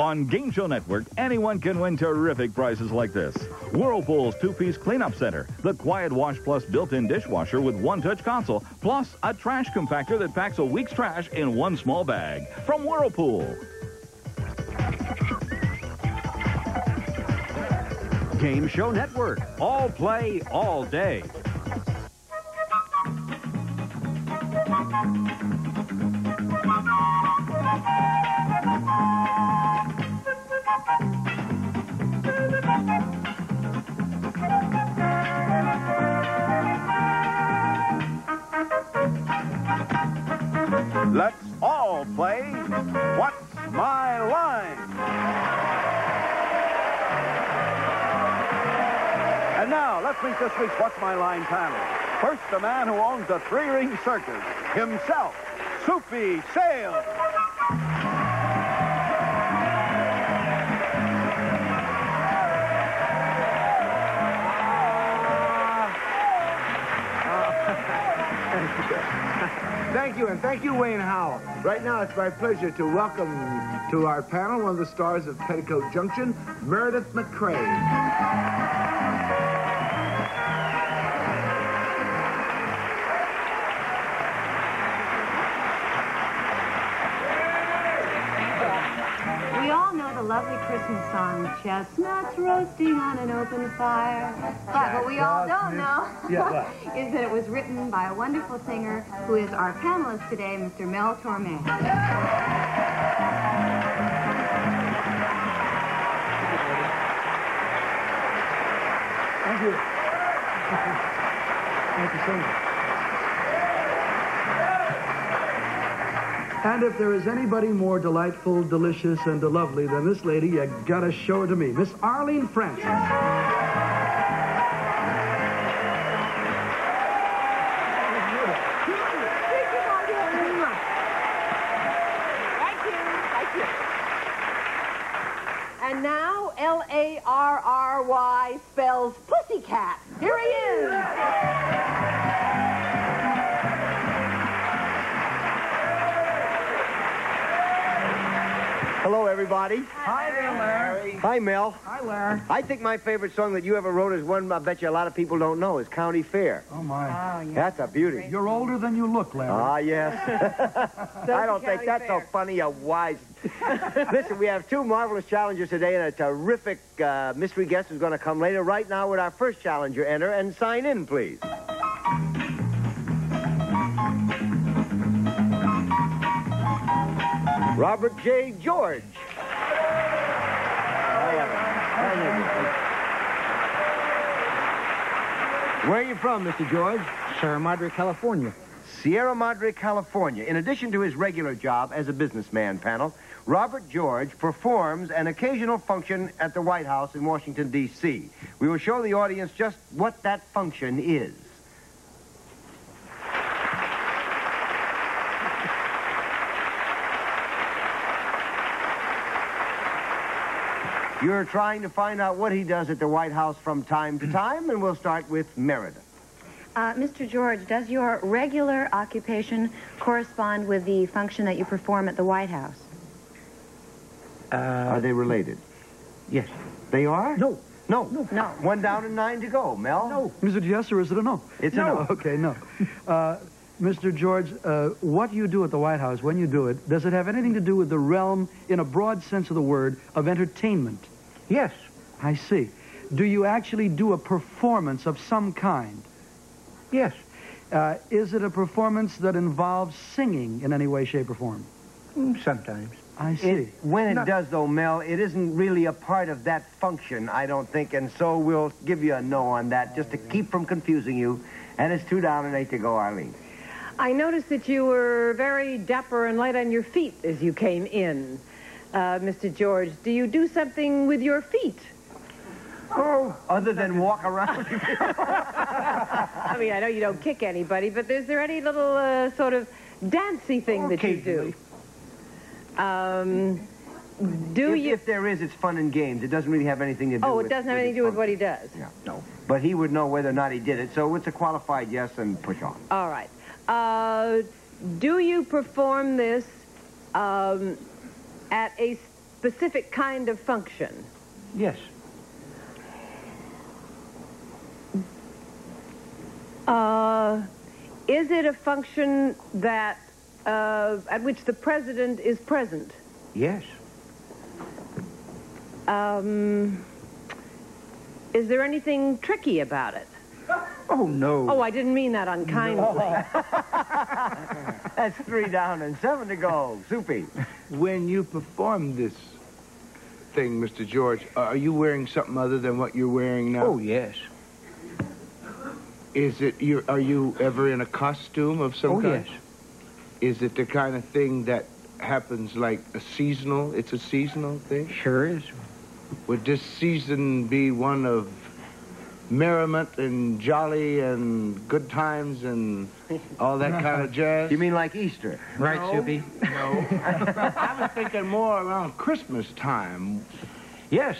On Game Show Network, anyone can win terrific prizes like this. Whirlpool's two-piece cleanup center, the Quiet Wash Plus built-in dishwasher with one-touch console, plus a trash compactor that packs a week's trash in one small bag. From Whirlpool. Game Show Network. All play, all day. This week's What's My Line panel. First, the man who owns the three-ring circus, himself, Soupy Sales. Thank you, and thank you, Wayne Howell. Right now, it's my pleasure to welcome to our panel one of the stars of Petticoat Junction, Meredith MacRae. Lovely Christmas song, Chestnuts Roasting on an Open Fire. But what we all don't know is that it was written by a wonderful singer who is our panelist today, Mr. Mel Torme. Thank you. Thank you so much. And if there is anybody more delightful, delicious, and lovely than this lady, you gotta show her to me. Miss Arlene Francis. Thank you. Thank you. And now L-A-R-R-Y spells pussycat. Hello, everybody. Hi there, Larry. Hi, Mel. Hi, Larry. I think my favorite song that you ever wrote is one I bet you a lot of people don't know is County Fair. Oh, my. That's a beauty. You're older than you look, Larry. Ah, yes. I don't think that's Fair. so funny, a wise. Listen, we have two marvelous challengers today and a terrific uh, mystery guest who's going to come later. Right now, with our first challenger, enter and sign in, please. Robert J. George. Oh, Where are you from, Mr. George? Sierra Madre, California. Sierra Madre, California. In addition to his regular job as a businessman panel, Robert George performs an occasional function at the White House in Washington, D.C. We will show the audience just what that function is. You're trying to find out what he does at the White House from time to time, and we'll start with Meredith. Uh, Mr. George, does your regular occupation correspond with the function that you perform at the White House? Are they related? Yes. They are? No. No. No. One down and nine to go. Mel? No. Is it yes or is it a no? It's a no. Okay, no. Uh, Mr. George, uh, what you do at the White House, when you do it, does it have anything to do with the realm, in a broad sense of the word, of entertainment? Yes. I see. Do you actually do a performance of some kind? Yes. Uh, is it a performance that involves singing in any way, shape, or form? Mm, Sometimes. I see. It, when it Not- does, though, Mel, it isn't really a part of that function, I don't think, and so we'll give you a no on that just to keep from confusing you. And it's two down and eight to go, Arlene. I noticed that you were very dapper and light on your feet as you came in. Uh, Mr. George, do you do something with your feet? Oh, other than walk around. I mean, I know you don't kick anybody, but is there any little uh, sort of dancey thing that you do? Um, do if, you? if there is, it's fun and games. It doesn't really have anything to do oh, with it doesn't have anything to do with what he does. Yeah, no. But he would know whether or not he did it, so it's a qualified yes and push on. All right. Uh, do you perform this um, at a specific kind of function? Yes. Uh, is it a function that uh, at which the president is present? Yes. Um, is there anything tricky about it? Oh, no. Oh, I didn't mean that unkindly. That's three down and seven to go. Soupy. When you perform this thing, Mr. George, are you wearing something other than what you're wearing now? Oh, yes. Is it you? Are you ever in a costume of some Oh, kind? yes. Is it the kind of thing that happens like a seasonal? It's a seasonal thing. Sure is. Would this season be one of merriment and jolly and good times and all that kind of jazz? You mean like Easter? Right, No. Soupy? No. I was thinking more around Christmas time. Yes.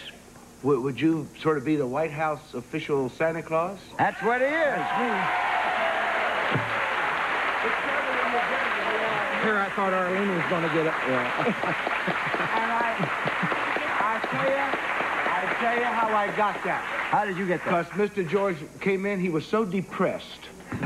Would, would you sort of be the White House official Santa Claus? That's what he is. Here, I thought Arlene was going to get up. Yeah. And I, I tell you, I tell you how I got that. How did you get that? Because Mr. George came in, he was so depressed.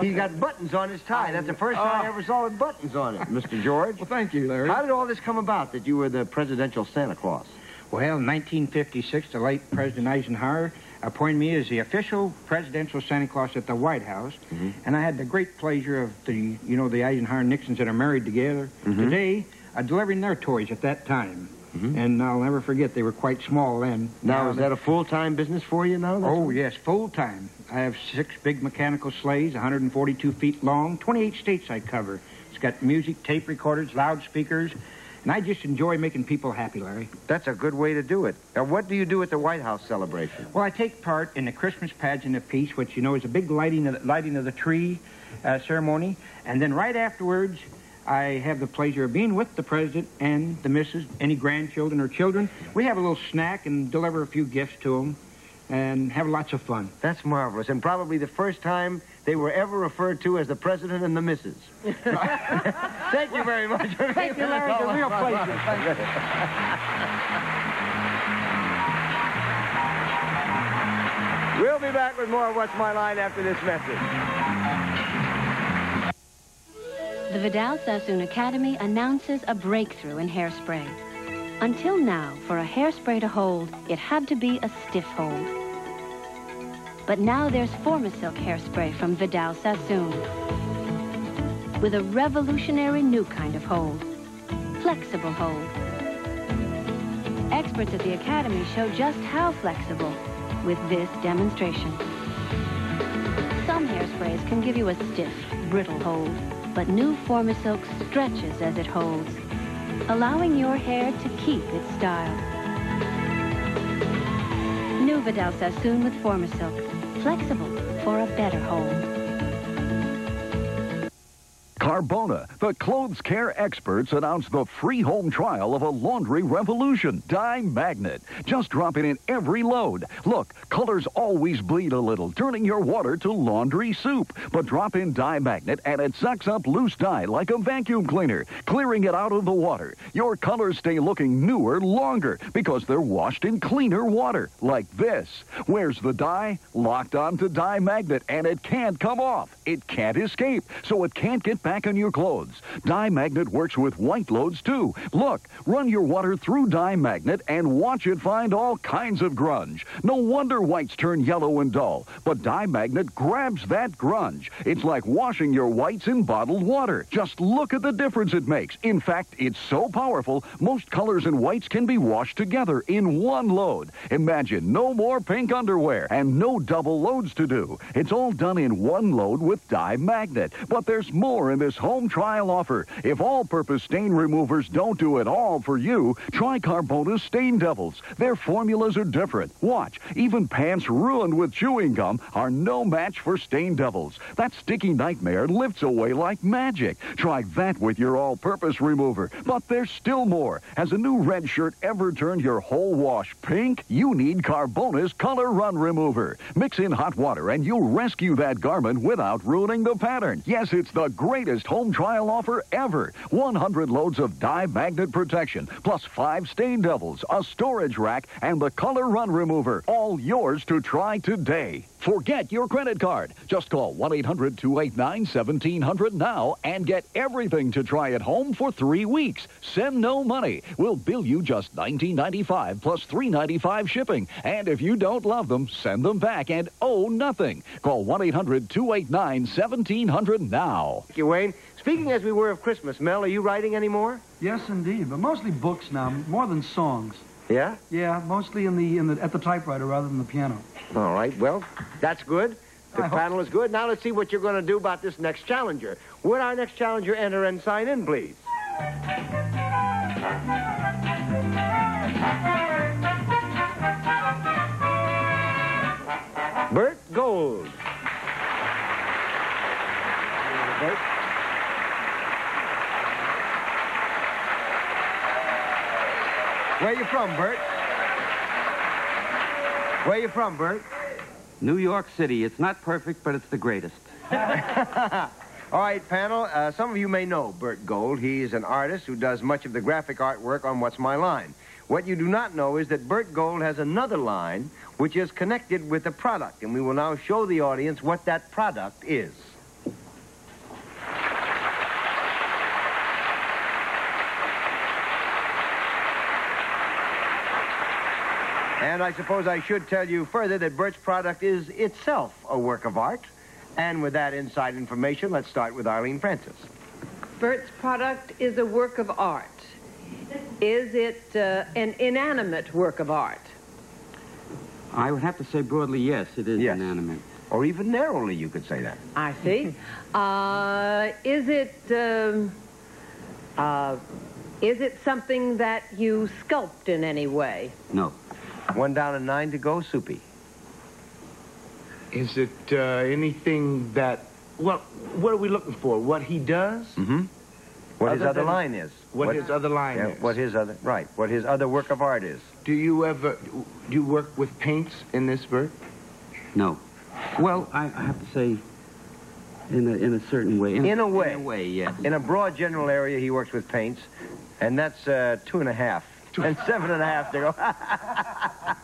He's got buttons on his tie. That's the first time I ever saw with buttons on it, Mr. George. Well, thank you, Larry. How did all this come about that you were the presidential Santa Claus? Well, in 1956, the late President Eisenhower appointed me as the official presidential Santa Claus at the White House, and I had the great pleasure of the, you know, the Eisenhower Nixons that are married together today, uh, delivering their toys at that time. And I'll never forget, they were quite small then. Now, is they- that a full-time business for you now? Oh, what- yes, full time. I have six big mechanical sleighs, 142 feet long, 28 states I cover. It's got music, tape recorders, loudspeakers, and I just enjoy making people happy, Larry. That's a good way to do it. Now, what do you do at the White House celebration? Well, I take part in the Christmas pageant of peace, which you know is a big lighting of the, lighting of the tree uh, ceremony, and then right afterwards, I have the pleasure of being with the president and the missus, any grandchildren or children. We have a little snack and deliver a few gifts to them, and have lots of fun. That's marvelous, and probably the first time they were ever referred to as the president and the missus. Thank you very much. Thank you, Larry. It's a real pleasure. Thank you. We'll be back with more of What's My Line after this message. The Vidal Sassoon Academy announces a breakthrough in hairspray. Until now, for a hairspray to hold, it had to be a stiff hold. But now there's Formisilk hairspray from Vidal Sassoon. With a revolutionary new kind of hold. Flexible hold. Experts at the Academy show just how flexible with this demonstration. Some hairsprays can give you a stiff, brittle hold, but new Formisilk stretches as it holds, allowing your hair to keep its style. New Vidal Sassoon with Formisilk, flexible for a better hold. Carbona, the clothes care experts, announce the free home trial of a laundry revolution, Dye Magnet. Just drop it in every load. Look, colors always bleed a little, turning your water to laundry soup. But drop in Dye Magnet and it sucks up loose dye like a vacuum cleaner, clearing it out of the water. Your colors stay looking newer longer because they're washed in cleaner water, like this. Where's the dye? Locked onto Dye Magnet, and it can't come off. It can't escape, so it can't get back on your clothes. Dye Magnet works with white loads, too. Look, run your water through Dye Magnet and watch it find all kinds of grunge. No wonder whites turn yellow and dull, but Dye Magnet grabs that grunge. It's like washing your whites in bottled water. Just look at the difference it makes. In fact, it's so powerful, most colors and whites can be washed together in one load. Imagine no more pink underwear and no double loads to do. It's all done in one load with Dye Magnet. But there's more in this home trial offer. If all-purpose stain removers don't do it all for you, try Carbona's Stain Devils. Their formulas are different. Watch, even pants ruined with chewing gum are no match for Stain Devils. That sticky nightmare lifts away like magic. Try that with your all-purpose remover. But there's still more. Has a new red shirt ever turned your whole wash pink? You need Carbona's Color Run Remover. Mix in hot water and you'll rescue that garment without ruining the pattern. Yes, it's the greatest greatest home trial offer ever. 100 loads of dye magnet protection, plus five stain devils, a storage rack, and the color run remover. All yours to try today. Forget your credit card. Just call 1-800-289-1700 now and get everything to try at home for three weeks. Send no money. We'll bill you just $19.95 plus $3.95 shipping. And if you don't love them, send them back and owe nothing. Call 1-800-289-1700 now. Thank you, Wayne. Speaking as we were of Christmas, Mel, are you writing any more? Yes, indeed, but mostly books now, more than songs. Yeah? Yeah, mostly in the in the at the typewriter rather than the piano. All right, well, that's good. The I hope- panel is good. Now let's see what you're going to do about this next challenger. Would our next challenger enter and sign in, please? Bert Gold. Where you from, Bert? Where you from, Bert? New York City. It's not perfect, but it's the greatest. All right, panel. Uh, some of you may know Bert Gold. He's an artist who does much of the graphic artwork on What's My Line. What you do not know is that Bert Gold has another line which is connected with a product, and we will now show the audience what that product is. And I suppose I should tell you further that Bert's product is itself a work of art. And with that inside information, let's start with Arlene Francis. Bert's product is a work of art. Is it uh, an inanimate work of art? I would have to say broadly, yes, it is Yes. inanimate. Or even narrowly, you could say that. I see. uh, is it um, uh, is it something that you sculpt in any way? No. One down and nine to go, Soupy. Is it uh, anything that, well, what are we looking for? What he does? Mm-hmm. What his Other other line is. What, his other line yeah, is? What his other, right, what his other work of art is. Do you ever, do you work with paints in this, Bert? No. Well, I, I have to say, in a, in a certain way. In a way. In a way, yes. In a broad general area, he works with paints, and that's uh, two and a half. And seven and a half to go.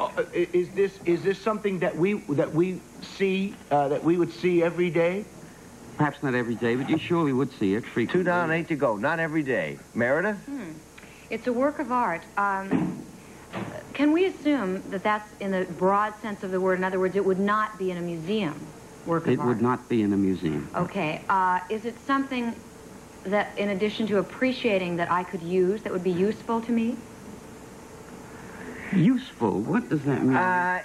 Uh, is this is this something that we that we see uh, that we would see every day? Perhaps not every day, but you surely would see it frequently. Two down, eight to go. Not every day. Meredith? It's a work of art. Um, can we assume that that's in the broad sense of the word? In other words, it would not be in a museum work of It art. would not be in a museum. Okay. Uh, is it something that, in addition to appreciating, that I could use that would be useful to me? Useful? What does that mean? Uh,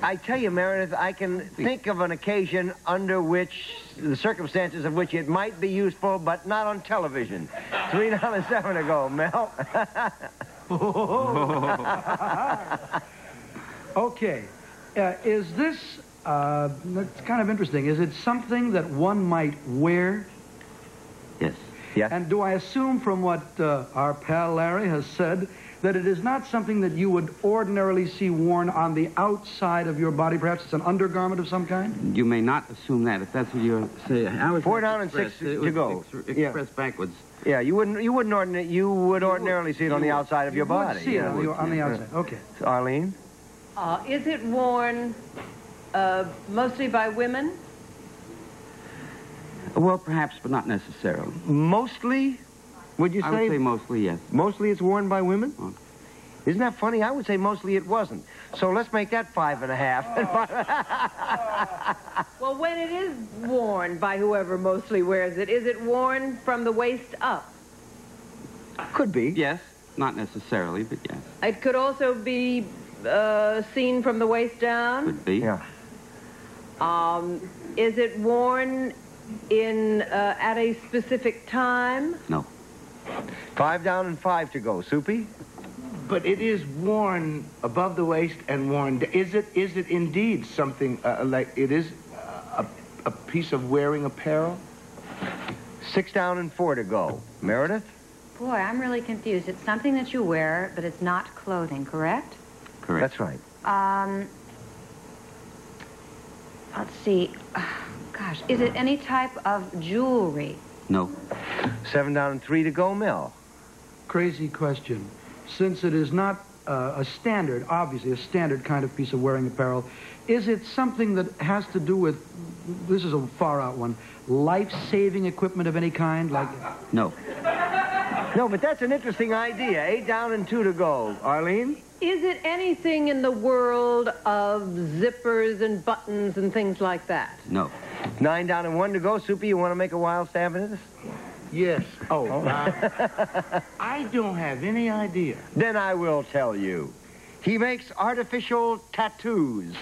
I tell you, Meredith, I can think of an occasion under which, the circumstances of which it might be useful, but not on television. Three down and seven to go, Mel. Okay. Uh, is this, uh, that's kind of interesting. Is it something that one might wear? Yes. yes. And do I assume from what uh, our pal Larry has said that it is not something that you would ordinarily see worn on the outside of your body? Perhaps it's an undergarment of some kind? You may not assume that if that's what you're saying. I was Four down and six to go. ex- Yeah. Backwards. Yeah, you wouldn't. You wouldn't ordinarily. You would ordinarily see it on the would- outside of you your would body. see it yeah. on the, on the outside. Okay. Arlene. Uh, is it worn uh, mostly by women? Well, perhaps, but not necessarily. Mostly, would you say? I would say mostly, yes. mostly it's worn by women. Oh. Isn't that funny? I would say mostly it wasn't. So let's make that five and a half. Well, when it is worn by whoever mostly wears it, is it worn from the waist up? Could be. Yes, not necessarily, but yes. It could also be uh, seen from the waist down. Could be. Yeah. Um, is it worn in uh, at a specific time? No. Five down and five to go. Soupy. But it is worn above the waist and worn. Is it is it indeed something uh, like it is uh, a, a piece of wearing apparel? Six down and four to go. Meredith. Boy, I'm really confused. It's something that you wear, but it's not clothing, correct? Correct. That's right. Um, let's see. Gosh, is it any type of jewelry? No. Seven down and three to go, Mel. Crazy question. Since it is not uh, a standard, obviously a standard kind of piece of wearing apparel, is it something that has to do with, this is a far out one, life-saving equipment of any kind? Like, No. No, but that's an interesting idea. Eight down and two to go. Arlene? Is it anything in the world of zippers and buttons and things like that? No. Nine down and one to go. Soupy, you want to make a wild stab at this? Yes. Oh, uh, I don't have any idea. Then I will tell you. He makes artificial tattoos.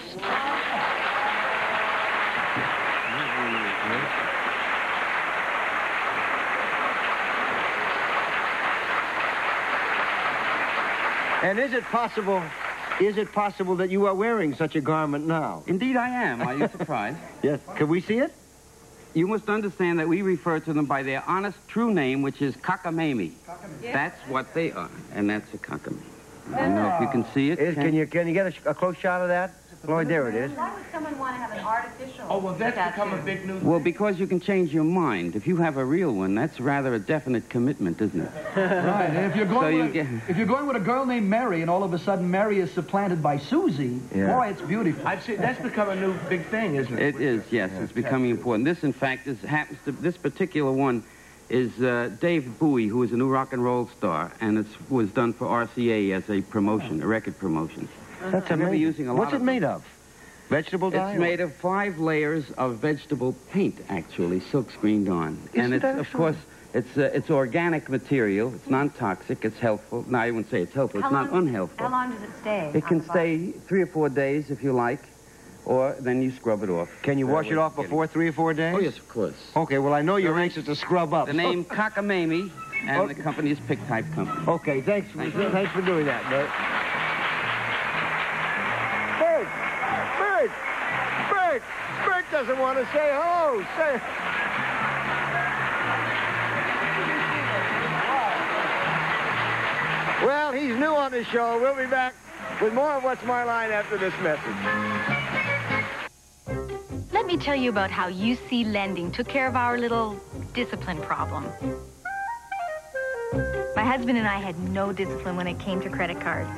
And is it possible, is it possible that you are wearing such a garment now? Indeed, I am. Are you surprised? Yes. Can we see it? You must understand that we refer to them by their honest, true name, which is cockamamie. That's what they are, and that's a cockamamie. I don't know if you oh. can see it. Is, can you can you get a, a close shot of that? Lloyd, there it is. Why someone want to have an artificial Oh, well, that's tattoo? become a big new Well, because you can change your mind. If you have a real one, that's rather a definite commitment, isn't it? right, and if you're going So you with a, get- if you're going with a girl named Mary, and all of a sudden Mary is supplanted by Susie, Yeah. boy, it's beautiful. I've seen, that's become a new big thing, isn't it? It is, yes. It's becoming important. This, in fact, is happens to this particular one is uh, Dave Bowie, who is a new rock and roll star, and it was done for RCA as a promotion, a record promotion. That's I remember amazing. using a lot What's it of made of? Vegetable dye? It's made of five layers of vegetable paint, actually, silk screened on. and Isn't it's, that of course, it's uh, it's organic material. It's non-toxic. It's healthful. No, I wouldn't say it's helpful. How It's not long- unhealthful. How long does it stay? It can stay three or four days if you like, or then you scrub it off. Can you wash way it off getting before three or four days? Oh, yes, of course. Okay, well, I know you're anxious to scrub up. The name Cockamamie, and Okay. the company is Pick Type Company. Okay, thanks. Thank you. thanks for doing that, Bert. Bert! Bert! Bert! Bert doesn't want to say hello. Say. Well, he's new on the show. We'll be back with more of What's My Line after this message. Let me tell you about how UC Lending took care of our little discipline problem. My husband and I had no discipline when it came to credit cards.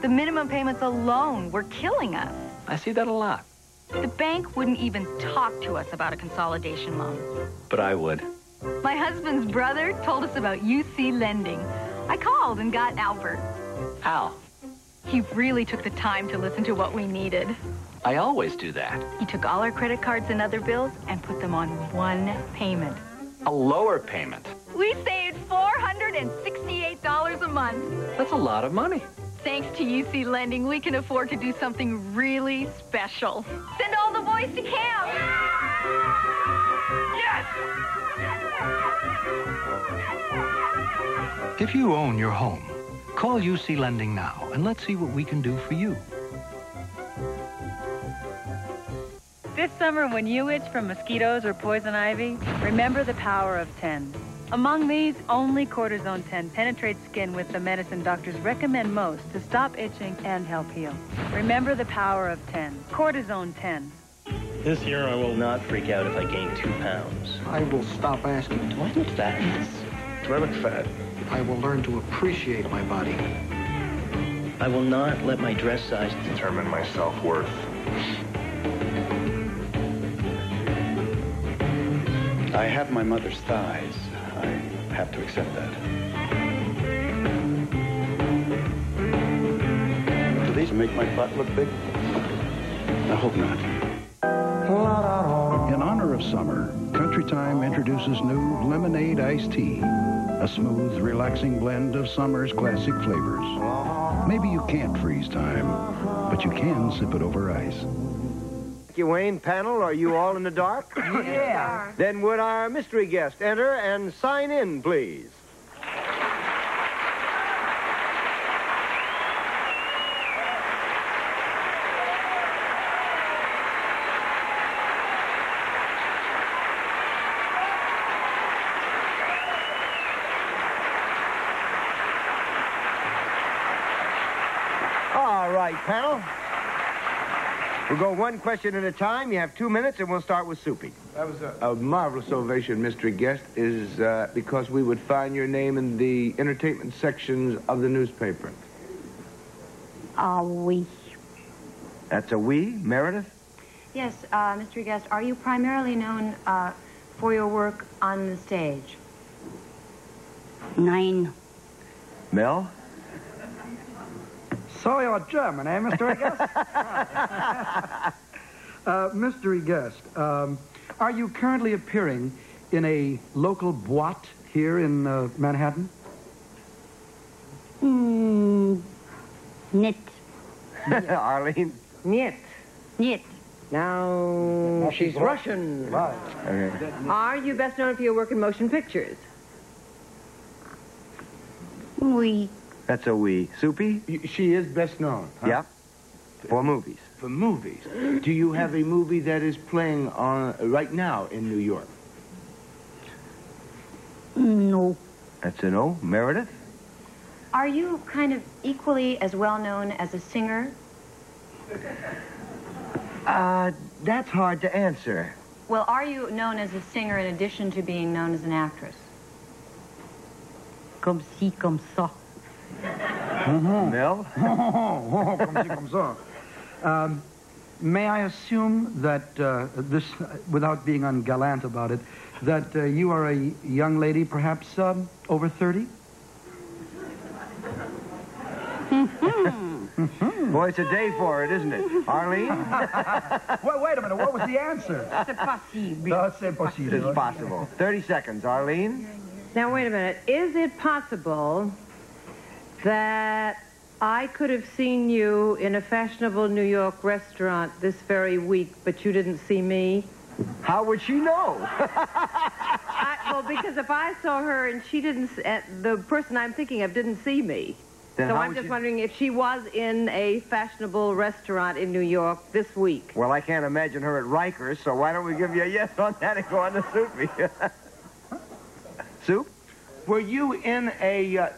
The minimum payments alone were killing us. I see that a lot, The bank wouldn't even talk to us about a consolidation loan. but I would. My husband's brother told us about UC Lending. I called and got Albert. Al, He really took the time to listen to what we needed. I always do that. He took all our credit cards and other bills and put them on one payment. A lower payment. We saved $468 a month. That's a lot of money. Thanks to UC Lending, we can afford to do something really special. Send all the boys to camp. Yes! If you own your home, call UC Lending now and let's see what we can do for you. This summer, when you itch from mosquitoes or poison ivy, remember the power of 10. Among these, only Cortisone 10 penetrates skin with the medicine doctors recommend most to stop itching and help heal. Remember the power of 10. Cortisone 10. This year I will not freak out if I gain two pounds. I will stop asking. Do I look fat? Do I look fat? I will learn to appreciate my body. I will not let my dress size determine my self-worth. I have my mother's thighs. I have to accept that. Do these make my butt look big? I hope not. In honor of summer, Country Time introduces new lemonade iced tea, a smooth, relaxing blend of summer's classic flavors. Maybe you can't freeze time, but you can sip it over ice. Wayne. Panel, are you all in the dark? Yeah. Then would our mystery guest enter and sign in, please? All right, panel. We'll go one question at a time. You have two minutes, and we'll start with Soupy. That was a, a marvelous ovation, Mr. guest, is uh, because we would find your name in the entertainment sections of the newspaper. Ah, we? That's a we, Meredith? Yes, uh, Mr. Guest, are you primarily known uh, for your work on the stage? Nine. Mel? So you're German, eh, Mr. Guest? uh, mystery guest, um, are you currently appearing in a local boîte here in uh, Manhattan? Mm, knit. Arlene? Niet. Niet. Now, she's Russian. Okay. Are you best known for your work in motion pictures? We. That's a wee. Soupy? She is best known. huh? Yeah. For movies. For movies. Do you have a movie that is playing on right now in New York? No. That's a no. Meredith? Are you kind of equally as well known as a singer? Uh, that's hard to answer. Well, are you known as a singer in addition to being known as an actress? Comme ci, comme ça. Mel? Oh, comme ci, comme ça. Um, may I assume that uh, this, without being ungallant about it, that uh, you are a young lady, perhaps um, over 30? Boy, it's a day for it, isn't it? Arlene? wait, wait a minute. What was the answer? C'est possible. No, c'est possible. It's possible. 30 seconds. Arlene? Now, wait a minute. Is it possible that I could have seen you in a fashionable New York restaurant this very week, but you didn't see me? How would she know? I, well, because if I saw her and she didn't, uh, the person I'm thinking of didn't see me. Then so I'm just you- wondering if she was in a fashionable restaurant in New York this week. Well, I can't imagine her at Rikers, so why don't we give you a yes on that and go on to Soupy? Soup? Were you in a? Uh,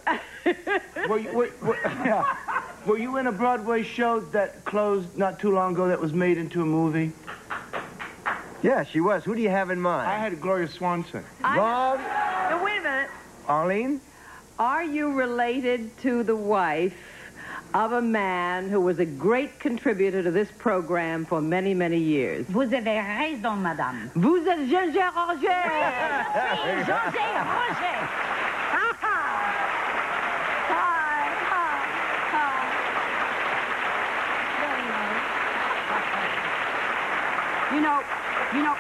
were, you, were, were, yeah. were you in a Broadway show that closed not too long ago that was made into a movie? Yeah, she was. Who do you have in mind? I had Gloria Swanson. Wrong. Now, wait a minute. Arlene? Are you related to the wife of a man who was a great contributor to this program for many, many years? Vous avez raison, madame. Vous êtes Jean-Gérard Roger! Oui, José Roger. Ah, ah. Nice. You know, you know,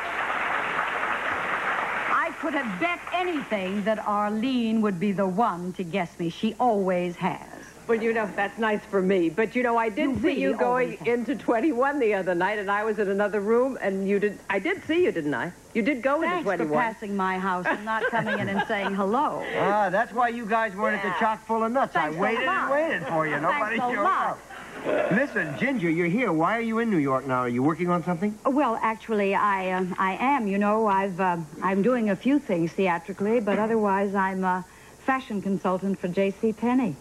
I could have bet anything that Arlene would be the one to guess me. She always has. Well, you know, that's nice for me. But, you know, I did You see really you going into 21 the other night, and I was in another room, and you did... I did see you, didn't I? You did go Thanks into for passing my house and not coming in and saying hello. Ah, that's why you guys weren't at the chock full of nuts. Thanks I a waited and waited for you. Nobody Thanks a showed lot. up. Listen, Ginger, you're here. Why are you in New York now? Are you working on something? Well, actually, I uh, I am. You know, I've uh, I'm doing a few things theatrically, but otherwise, I'm a fashion consultant for J.C. Penney.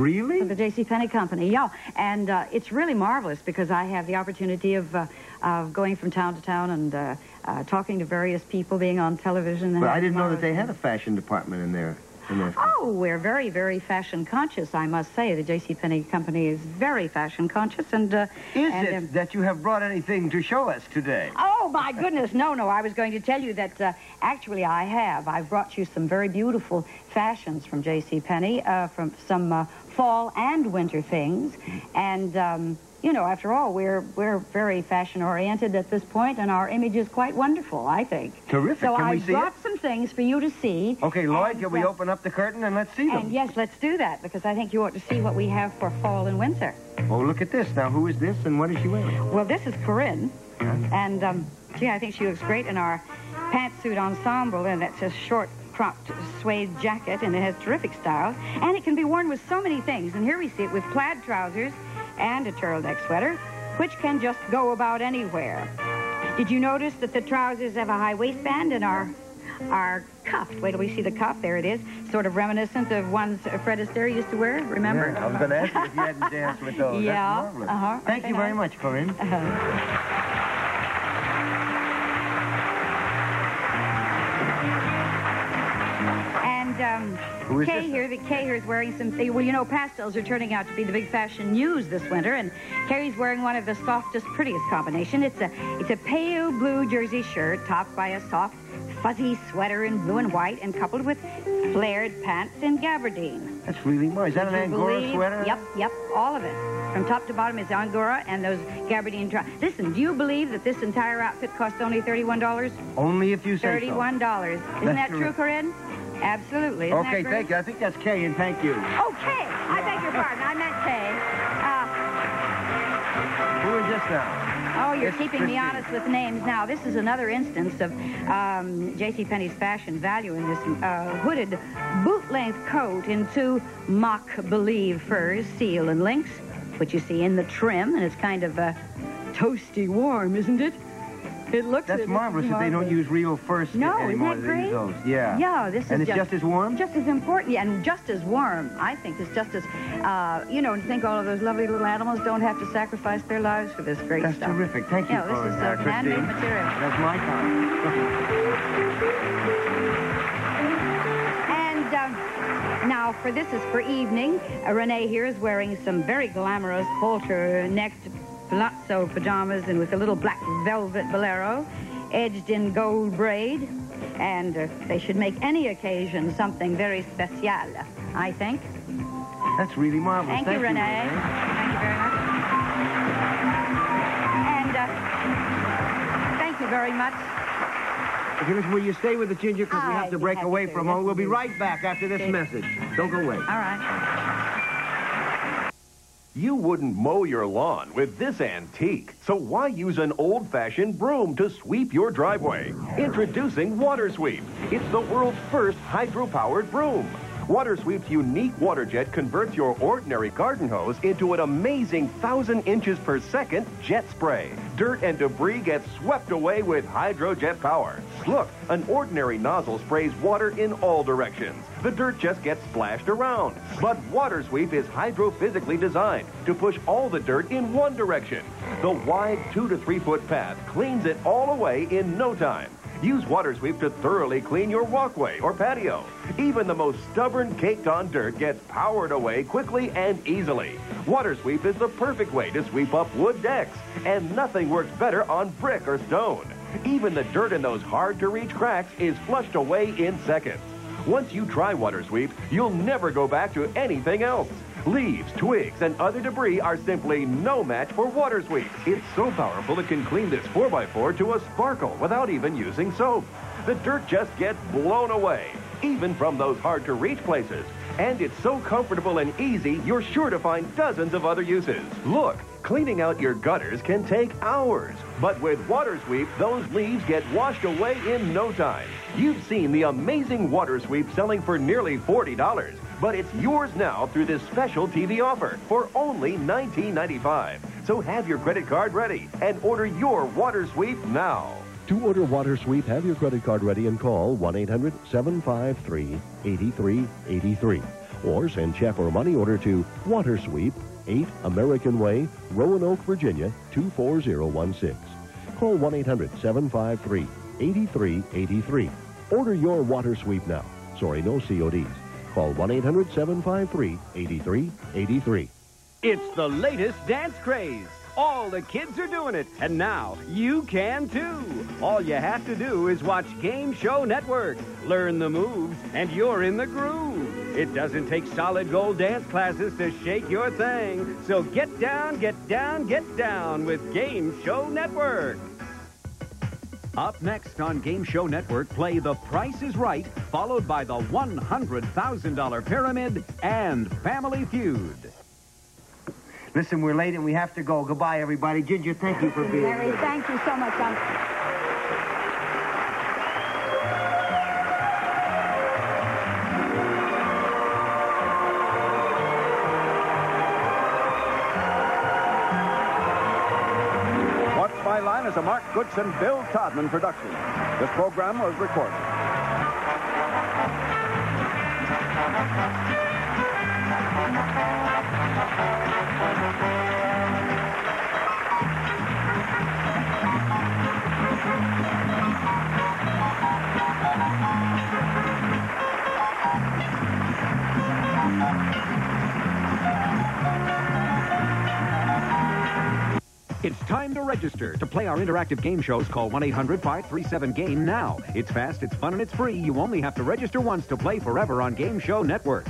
Really? For the J.C. Penney company, yeah. And uh, it's really marvelous because I have the opportunity of uh, of going from town to town and uh, uh, talking to various people, being on television. and But I didn't know that they had a fashion department in there. Oh, we're very, very fashion conscious, I must say. The J.C. Penney company is very fashion conscious, and uh, Is and, it um, that you have brought anything to show us today? Oh, my goodness. No, no. I was going to tell you that uh, actually I have. I've brought you some very beautiful fashions from J.C. Penney, uh, from some uh, fall and winter things. And, um, you know, after all, we're, we're very fashion oriented at this point, and our image is quite wonderful, I think. Terrific. So Can I we see brought it? some things for you to see. Okay, Lloyd, can we uh, open up the curtain and let's see them? And yes, let's do that, because I think you ought to see what we have for fall and winter. Oh, look at this. Now, who is this and what is she wearing? Well, this is Corinne. And, um, gee, I think she looks great in our pantsuit ensemble, and it's a short cropped suede jacket, and it has terrific style. And it can be worn with so many things. And here we see it with plaid trousers and a turtleneck sweater, which can just go about anywhere. Did you notice that the trousers have a high waistband and are are cuffed? Wait till we see the cuff. There it is. Sort of reminiscent of ones Fred Astaire used to wear. Remember? Yeah, I was going to ask you if you hadn't danced with those. Yeah. Uh-huh. Thank you very nice? much, Corinne. And um, Who is Kay this? here, the Kay here is wearing some. Well, you know, pastels are turning out to be the big fashion news this winter, and Kay's wearing one of the softest, prettiest combination. It's a it's a pale blue jersey shirt topped by a soft, fuzzy sweater in blue and white, and coupled with flared pants in gabardine. That's really nice. Is that an Would Angora believe- sweater? Yep, yep, all of it. From top to bottom is Angora and those gabardine. trousers. Listen, do you believe that this entire outfit costs only thirty-one dollars? Only if you say so. Thirty-one dollars. Isn't That's that true. Corinne? Absolutely. Isn't Okay, thank you. I think that's Kay, and thank you. Okay, I beg your pardon. I meant Kay. Uh, Who is this now? oh, you're It's keeping me honest with names. Now, this is another instance of um, J.C. Penney's fashion value in this uh, hooded boot-length coat in two mock-believe furs, seal and lynx, which you see in the trim, and it's kind of uh, toasty warm, isn't it? It looks That's it. marvelous that they don't use real fur skin No, isn't anymore. that great? those. Yeah. Yeah, this is And it's just as warm? Just as important, and just as warm. I think it's just as, uh, you know, and think all of those lovely little animals don't have to sacrifice their lives for this great That's stuff. terrific. Thank you Yeah, for this is uh, uh, Christine. material. That's my time. And um, now, for this is for evening. Uh, Renee here is wearing some very glamorous halter-necked palazzo pajamas and with a little black velvet bolero, edged in gold braid. And uh, they should make any occasion something very special, I think. That's really marvelous. Thank, you, Renee. Thank you very much. And uh, thank you very much. Listen, will you stay with the ginger because we have to break away for a moment. We'll be right back after this message. Don't go away. All right. You wouldn't mow your lawn with this antique, so why use an old-fashioned broom to sweep your driveway? Introducing Water Sweep. It's the world's first hydro-powered broom. Water Sweep's unique water jet converts your ordinary garden hose into an amazing thousand inches per second jet spray. Dirt and debris get swept away with hydrojet power. Look, an ordinary nozzle sprays water in all directions. The dirt just gets splashed around. But Water Sweep is hydrophysically designed to push all the dirt in one direction. The wide two to three foot path cleans it all away in no time. Use Water Sweep to thoroughly clean your walkway or patio. Even the most stubborn caked-on dirt gets powered away quickly and easily. Water Sweep is the perfect way to sweep up wood decks, and nothing works better on brick or stone. Even the dirt in those hard-to-reach cracks is flushed away in seconds. Once you try Water Sweep, you'll never go back to anything else. Leaves, twigs, and other debris are simply no match for Water Sweep. It's so powerful it can clean this 4x4 to a sparkle without even using soap. The dirt just gets blown away, even from those hard-to-reach places. And it's so comfortable and easy, you're sure to find dozens of other uses. Look, cleaning out your gutters can take hours. But with Water Sweep, those leaves get washed away in no time. You've seen the amazing Water Sweep selling for nearly $40, but it's yours now through this special TV offer for only $19.95. So have your credit card ready and order your Water Sweep now. To order Water Sweep, have your credit card ready and call 1-800-753-8383. Or send check or money order to Water Sweep, 8 American Way, Roanoke, Virginia, 24016. Call 1-800-753-8383. Order your Water Sweep now. Sorry, no CODs. Call 1-800-753-8383. It's the latest dance craze. All the kids are doing it, and now you can too. All you have to do is watch Game Show Network. Learn the moves, and you're in the groove. It doesn't take solid gold dance classes to shake your thing. So get down, get down, get down with Game Show Network. Up next on Game Show Network, play The Price is Right, followed by the $100,000 Pyramid and Family Feud. Listen, we're late and we have to go. Goodbye, everybody. Ginger, thank you for being Larry, here. thank you so much. is a Mark Goodson, Bill Todman production. This program was recorded. Thank you. Time to register. To play our interactive game shows, call 1-800-537-GAME now. It's fast, it's fun, and it's free. You only have to register once to play forever on Game Show Network.